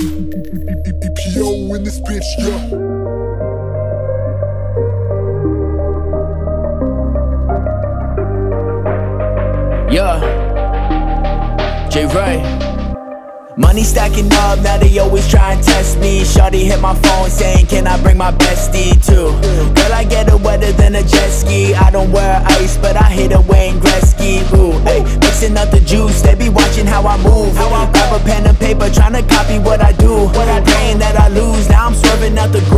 EPO in this bitch, yeah. Yeah. J-Wright. Money stacking up, now they always try and test me. Shawty hit my phone saying, Can I bring my bestie too? Girl, I get it wetter than a jet ski. I don't wear ice, but I hit a Wayne Gretzky.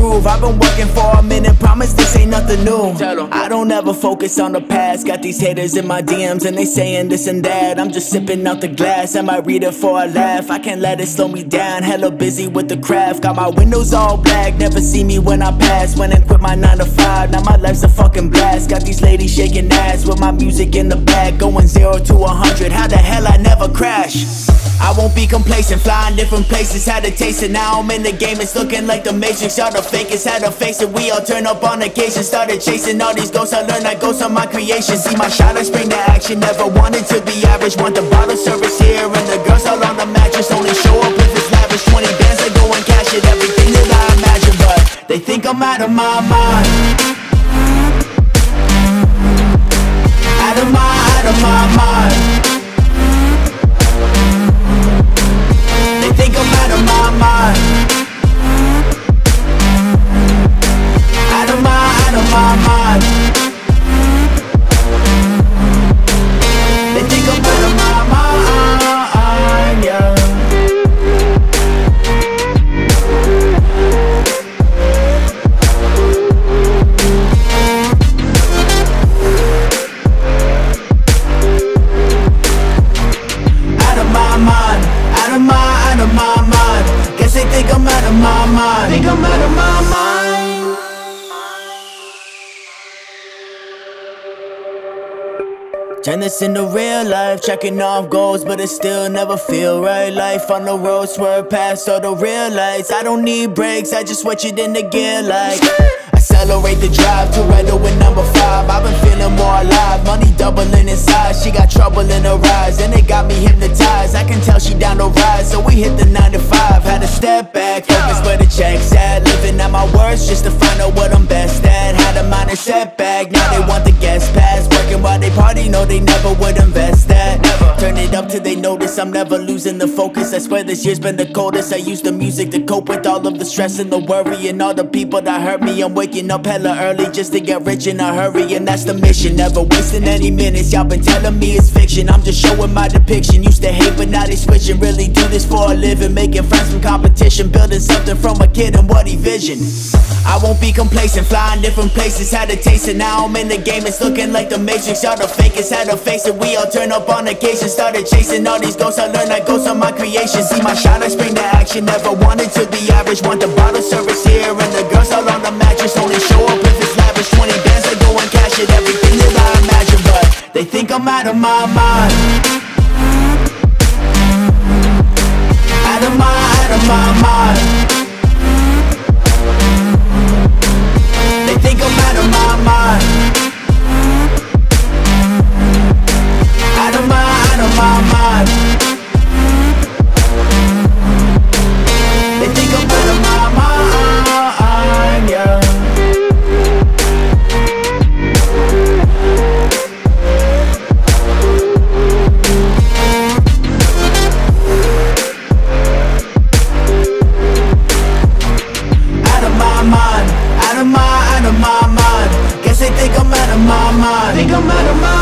Groove. I've been working for a minute, promise this ain't nothing new. I don't ever focus on the past, got these haters in my DMs and they saying this and that. I'm just sipping out the glass, I might read it for a laugh. I can't let it slow me down, hella busy with the craft. Got my windows all black, never see me when I pass. Went and quit my 9 to 5, now my life's a fucking blast. Got these ladies shaking ass with my music in the back, going 0 to 100. How the hell I never crash? I won't be complacent, flying different places, had a taste it. Now I'm in the game, it's looking like the Matrix. Y'all the fakest, had to face it. We all turn up on occasion, started chasing all these ghosts. I learned that ghosts are my creation. See my shot, I spring to action. Never wanted to be average, want the bottle service here, and the girls all on the mattress. Only show up if it's lavish. 20 bands, I go and cash it. Everything that I imagine, but they think I'm out of my mind. Turn this into real life, checking off goals, but it still never feel right. Life on the road, swerve past all the real lights. I don't need brakes, I just switch it into gear like. Accelerate the drive to Redo with number five. I've been feeling more alive, money doubling in size. She got trouble in her eyes, and it got me hypnotized. I can tell she down to ride, so we hit the 9 to 5. Had to step back, focus where the check's at. Living at my worst just to find out what I'm best at. Had a minor setback, now they want the guest pass. While they party, no, they never would invest that. Turn it up till they notice I'm never losing the focus. I swear this year's been the coldest. I use the music to cope with all of the stress and the worry and all the people that hurt me. I'm waking up hella early just to get rich in a hurry, and that's the mission. Never wasting any minutes. Y'all been telling me it's fiction. I'm just showing my depiction. Used to hate, but now they switching. Really do this for a living, making friends from competition, building something from a kid and what he visioned. I won't be complacent, flying different places. Had a taste and now I'm in the game. It's looking like the Matrix. Y'all the fakest, had to face it. We all turn up on occasion, started chasing all these ghosts. I learned that ghosts are my creation. See my shot, I spring to action. Never wanted to be average. Want the bottle service here, my, mind. Mind. Think I'm out of my